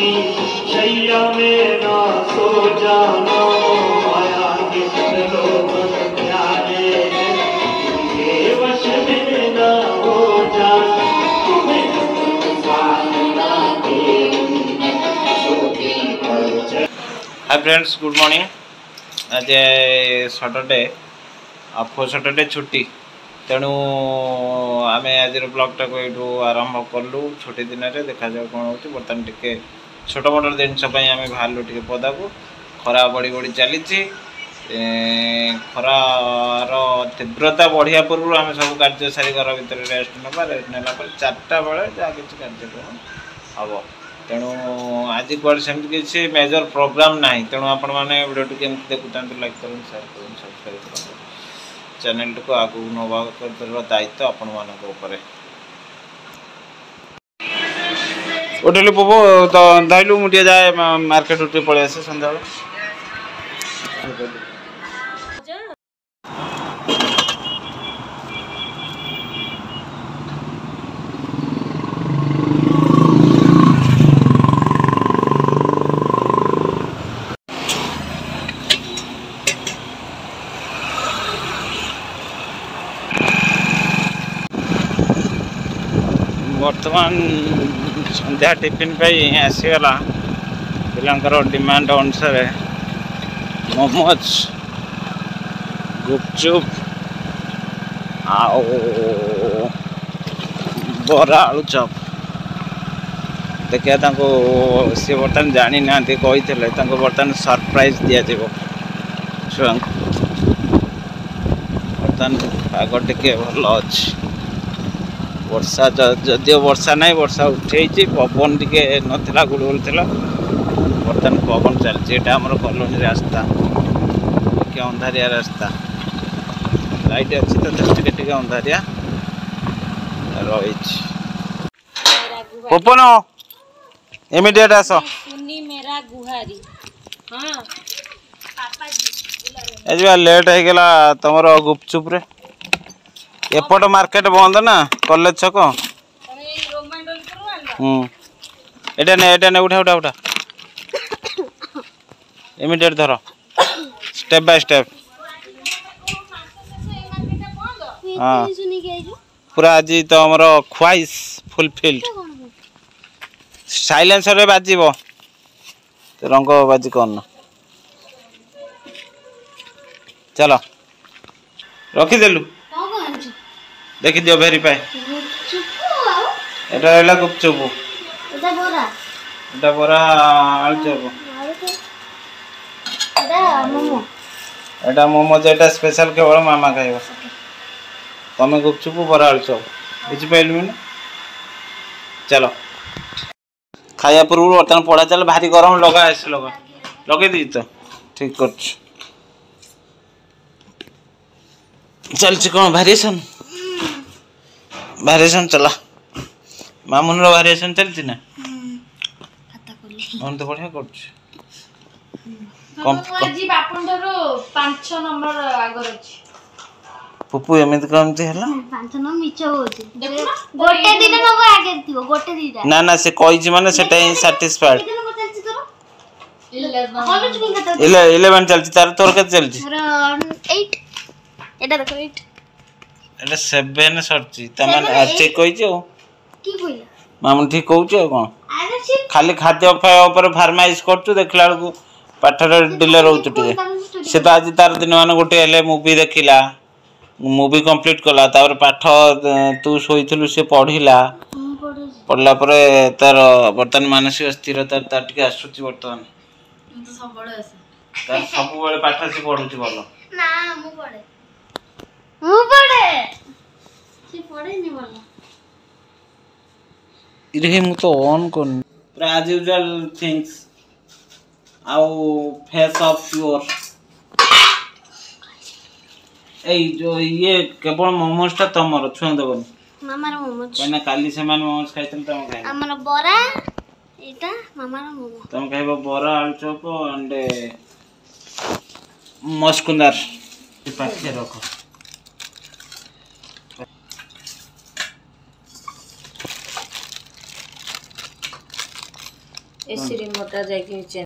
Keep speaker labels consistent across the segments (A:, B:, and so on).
A: की शैया में ना सो जाना माया के लोग प्यारे ये वश में ना हो जाना
B: হাই ফ্রেন্ডস গুড মর্নিং আজ সটরডে অফ সটরডে ছুটি ତେଣୁ ଆମେ ଆଜିର ବ୍ଲଗ୍ଟାକୁ ଏଇଠୁ ଆରମ୍ଭ କଲୁ ଛୁଟି ଦିନରେ ଦେଖାଯାଉ କ'ଣ ହେଉଛି ବର୍ତ୍ତମାନ ଟିକେ ଛୋଟ ମୋଟ ଜିନିଷ ପାଇଁ ଆମେ ବାହାରିଲୁ ଟିକେ ପଦାକୁ ଖରା ବଢ଼ି ବଢ଼ି ଚାଲିଛି ଖରାର ତୀବ୍ରତା ବଢ଼ିବା ପୂର୍ବରୁ ଆମେ ସବୁ କାର୍ଯ୍ୟ ସାରି ଘର ଭିତରେ ରେଷ୍ଟ ନେବା ରେଷ୍ଟ ନେଲା ପରେ ଚାରିଟା ବେଳେ ଯାହା କିଛି କାର୍ଯ୍ୟକ୍ରମ ହେବ ତେଣୁ ଆଜି କୁଆଡ଼େ ସେମିତି କିଛି ମେଜର ପ୍ରୋଗ୍ରାମ୍ ନାହିଁ ତେଣୁ ଆପଣମାନେ ଭିଡ଼ିଓଟି କେମିତି ଦେଖୁଥାନ୍ତୁ ଲାଇକ୍ କରନ୍ତୁ ସେୟାର କରନ୍ତୁ ସବସ୍କ୍ରାଇବ୍ କରନ୍ତୁ ଚ୍ୟାନେଲ୍ଟିକୁ ଆଗକୁ ନେବାର ଦାୟିତ୍ୱ ଆପଣମାନଙ୍କ ଉପରେ होटेल पब तो धरल मुझे जाए मार्केट रूट पलि आसे सन्दा बेल बर्तमान संध्या टिफिन पे आसीगला पिला डिमांड अनुसार मोमोज गुपचुप आरा आलुचप देखा तो सी बर्तमान जाणी ना कही बर्तमान सरप्राइज दिजा छुआ बर्तमान आगे भल अच्छे ବର୍ଷା ଯଦିଓ ବର୍ଷା ନାହିଁ ବର୍ଷା ଉଠେଇଛି ପବନ ଟିକେ ନଥିଲା ଗୁଳୁଗୁଳି ଥିଲା ବର୍ତ୍ତମାନ ପବନ ଚାଲିଛି ଏଇଟା ଆମର କଲୋନୀ ରାସ୍ତା ଟିକେ ଅନ୍ଧାରିଆ ରାସ୍ତା ଲାଇଟ୍ ଅଛି ତଥାପି ଟିକେ ଟିକେ ଅନ୍ଧାରିଆ ରହିଛି
C: ପବନ
B: ଇମିଡ଼ିଏଟ୍ ଆସ ଏ ଯିବା ଲେଟ୍ ହେଇଗଲା ତମର ଗୁପଚୁପ୍ରେ ଏପଟ ମାର୍କେଟ ବନ୍ଦ ନା କଲେଜ ଛକ ହୁଁ ଏଇଟା ନେ ଏଇଟା ନେ ଉଠା ଉଠା ଉଠା ଇମିଡ଼ିଏଟ୍ ଧର ଷ୍ଟେପ୍ ବାଇ ଷ୍ଟେପ୍
D: ହଁ
B: ପୁରା ଆଜି ତମର ଖ୍ୱାଇସ୍ ଫୁଲଫିଲ୍ଡ ସାଇଲେନ୍ସରେ ବାଜିବ ରଙ୍ଗ ବାଜି କରନା ଚାଲ ରଖିଦେଲୁ দেখি দিও ভেরি ଭେରିଫାଏ এটা রইলা গুপচুপ
D: এটা বড়া
B: এটা বড়া আলুচপ
D: এটা মোমো
B: এটা মোমো যেটা স্পেশাল কেবল মামা খাইব তুমি গুপচুপ বড়া আলুচপ বুঝিপারলু না চলো খাইয়া পূর্ব বর্তমান পড়া চাল ভারি গরম লগা আছে লগা লগাই দিয়েছি তো ঠিক করছি চলছি কোণ ভারিয়েসন variation চলা मामुन रो variation चलती ना
D: खाता खोली
B: मन পুপু এমিতি কেমতি হলা না না সে কইছি মানে ইলেভেন তার তোর কে
D: এটা দেখো এইট
B: এটা সেভেন সরছি তার মানে ঠিক কইছো মামুন ঠিক কହୁଛୁ ଆଉ କ'ଣ ଖାଲି ଖାଦ୍ୟ ପେୟ ଉପରେ ଫାର୍ମାଇଜ୍ କରୁଛୁ ଦେଖିଲା ବେଳକୁ ପାଠରେ ଡିଲେ ରହୁଛୁ ଟିକେ
D: ସେ ତ
B: ଆଜି ତାର ଦିନମାନ ଗୋଟେ ହେଲେ ମୁଭି ଦେଖିଲା ମୁଭି କମ୍ପ୍ଲିଟ୍ କଲା ତାପରେ ପାଠ ତୁ ଶୋଇଥିଲୁ ସେ ପଢ଼ିଲା ପଢ଼ିଲା ପରେ ତାର ବର୍ତ୍ତମାନ ମାନସିକ ସ୍ଥିରତା ତାର ଟିକେ ଆସୁଛି ବର୍ତ୍ତମାନ ତାର ସବୁବେଳେ ପାଠ ସେ ପଢ଼ୁଛି ଭଲ
D: ନା ମୁଁ ପଢ଼େ উপরে সে পড়েনি বলো
B: রে মু তো অন করনি পুরা অ্যাজ ইউজুয়াল থিংস আও ফেস অফ ইওর এই যে ইয়ে কেবল মোমোসটা তোমার ছুঁয়ে দেবনি
D: মামার মোমোস
B: কাইনা কালি সেমান মোমোস খাইতেন তুমি খাই
D: আমার বড়া এটা মামার মোমো
B: তুমি খাইব বড়া আলু চপ অ্যান্ড মস্কুন্দার পাখে রাখো
C: यसरी मोटा जाइकन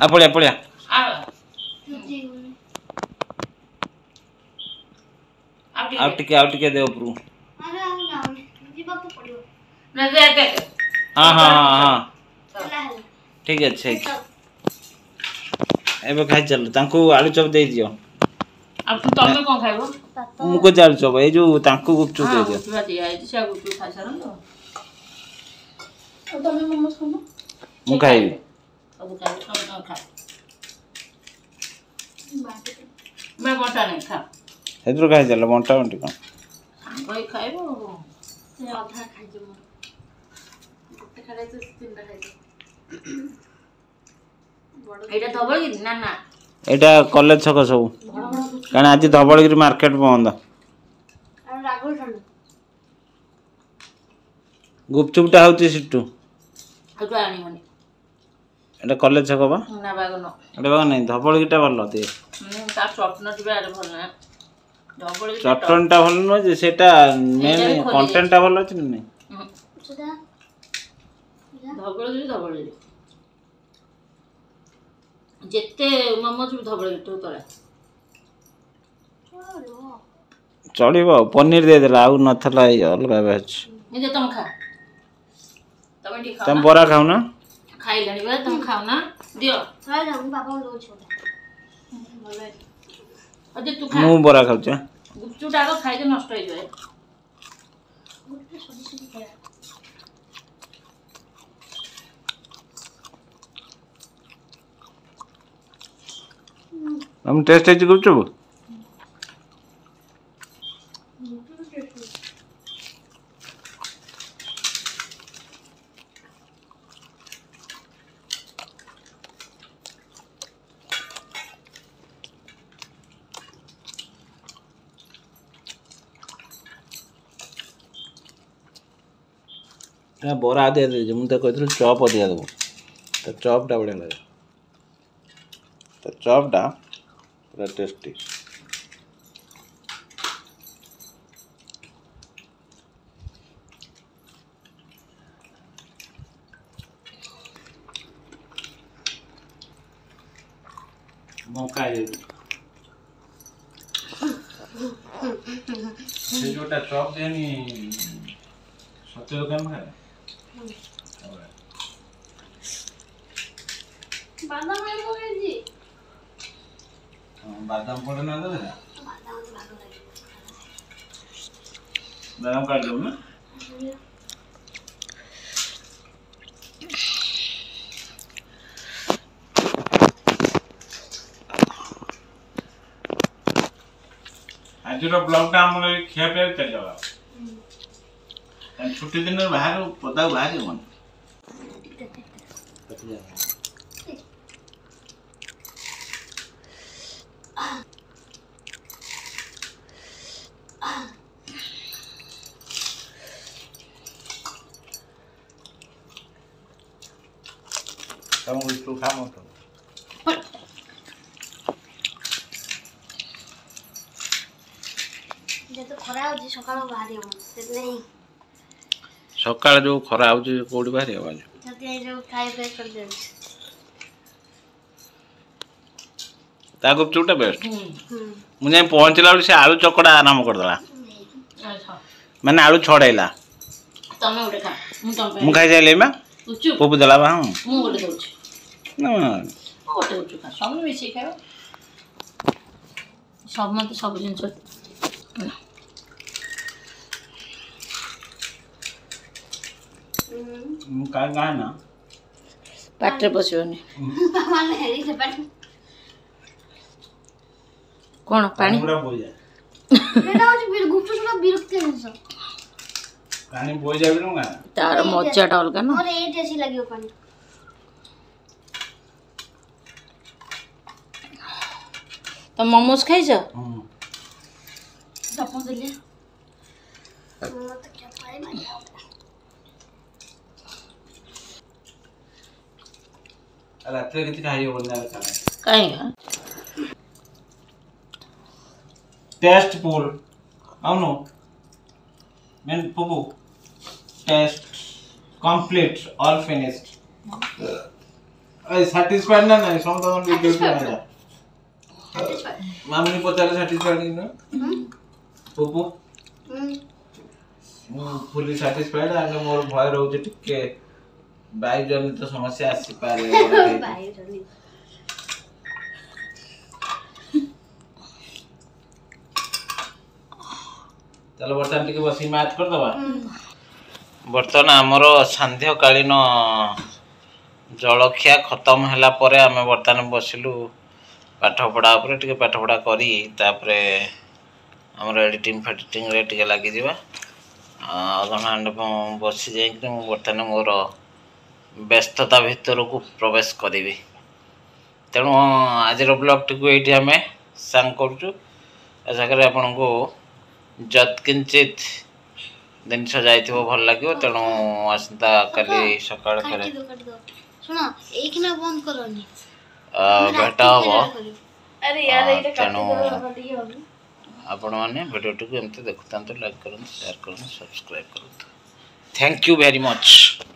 B: આ પડ્યા પડ્યા
C: આવ
B: ટીકે આવ ટીકે દેવ પ્રૂ હા હા હા હા ઠીક છે ଏବେ ଖାଇଚାଲ ତାଙ୍କୁ ଆଳୁ ଚପ ଦେଇଦିଅ
C: ତମେ କ'ଣ ଖାଇବ
D: ମୁଁ
B: କହୁଛି ଆଳୁଚପ ଏଇ ଯୋଉ ତାଙ୍କୁ ଗୁପଚୁପ ଦେଇଦିଅ
C: ମୁଁ
B: ଖାଇବି ସେଥିରୁ ଖାଇ ଖାଇଦେଲ ବଣ୍ଟା ବଣ୍ଟି କ'ଣ
C: ଖାଇବ ଏଇଟା ଦବ କି ନା ନା
B: ଏଇଟା କଲେଜ ଛକ ସବୁ କାରଣ ଆଜି ଧବଳଗିରି ମାର୍କେଟ ବନ୍ଦ ଗୁପଚୁପଟା ହେଉଛି ସିଟୁ
C: ଏଇଟା
B: କଲେଜ ଛକ ବା
C: ଏଇଟା
B: ବାଗ ନାହିଁ ଧବଳଗିରିଟା ଭଲ ଦିଏ
C: ଚଟଣିଟା
B: ଭଲ ନୁହେଁ ଯେ ସେଟା ମେନ୍ କଣ୍ଟେଣ୍ଟଟା ଭଲ ଅଛି ନା ନାହିଁ
C: ଧବଳଗିରି ଧବଳଗିରି जत्ते मम्माजु धबडै गितो तरा
D: छोरोले म
B: जाली बा पनीर दे देला आउ नथलाय
C: तम खा तम
B: बरा खाउ न
C: खाइ लइब तम खाउ न दियो
D: छै जमु बापा लउ छौ
E: मलाई
C: अजे तु खा मु
B: बरा खाउ छै
C: गुच्चुटा खाए नश्ता होइ भए
D: गुच्चु सडी सडी खाए
B: ನಮ್ಮ ಟೇಸ್ಟ್ ಹೆಚ್ಚು ಗುಚ್ಚು बरा दिया दीजिए मुझे कही चप दिया चपटा बढ़िया लगे तो चपटा पूरा टेस्टी मौका है ସେ ଯୋଉଟା ଚପ୍ ଦିଏନି ସତ୍ୟ ଦୋକାନ ଖାଏ দাম পড়েনা না না দাম পড়েনা না আজ তো ব্লগ কামে খেপে চলিবা ছুটি দিনের বাইরে পোতা বাইরে বন্তি Estamos com isso, calma, então. ସକାଳେ ଯୋଉ ଖରା ହଉଛି କୋଉଠି ବାହାରି ହବ
D: ଆଜି ଖାଇବା
B: ତା ଗୁପଚୁପଟା ବେଷ୍ଟ ମୁଁ ଯାଇ ପହଞ୍ଚିଲା ବେଳକୁ ସେ ଆଳୁ ଚକଡ଼ା ଆରମ୍ଭ କରିଦେଲା ମାନେ ଆଳୁ ଛଡ଼ାଇଲା
C: ମୁଁ
B: ଖାଇସାରିଲି ମା ପୋପୁ ଦେଲା ବା ହଁ
C: ସମସ୍ତେ ସବୁ ପାଟିରେ
B: ପଶିବନି
C: କ'ଣ ପାଣି ତାର ମଜାଟା ଅଲଗା ନା ତମ ମୋମୋଜ ଖାଇଛ
B: ରାତିରେ କିଛି ଖାଇ ହବନି
C: କାହିଁକି
B: टेस्ट पूल అవును నేను పువ్వు test complete all finished satisfied నా నేను సొంతం వీడియో మామని పోతారు సాటిస్ఫైడ్ నేను పువ్వు ମୁଁ ଫୁଲି ସାଟିସ୍ଫାଏଡ୍ ଆଣ୍ଡ ମୋର ଭୟ ରହୁଛି ଟିକେ ବାୟୁଜନିତ ସମସ୍ୟା ଆସିପାରେ बर्तमान बर्तन
D: टिके
B: बर्तन हमरो संध्य कालीन जलखिया खत्म हला परे आमे बर्तन बसिलु पाठ पढा परे टिके पाठ पढा करी तापरे एडिटिंग फेडिटिंग रे टिके लागि जिवा अगनांड बसि मोर व्यस्तता भितर को प्रवेश करबी तेणु आज ब्लग टी ये सांग करें आशा ଯତ୍କିଞ୍ଚିତ୍ ଜିନିଷ ଯାଇଥିବ ଭଲ ଲାଗିବ ତେଣୁ ଆସନ୍ତାକାଲି ସକାଳ ପରେ
D: ଭେଟ
B: ହବ
D: ତେଣୁ
B: ଆପଣମାନେ ଭିଡ଼ିଓଟିକୁ ଏମିତି ଦେଖୁଥାନ୍ତୁ ଲାଇକ୍ କରନ୍ତୁ ସେୟାର କରନ୍ତୁ ସବସ୍କ୍ରାଇବ୍ କରନ୍ତୁ ଥ୍ୟାଙ୍କ ୟୁ ଭେରି ମଚ୍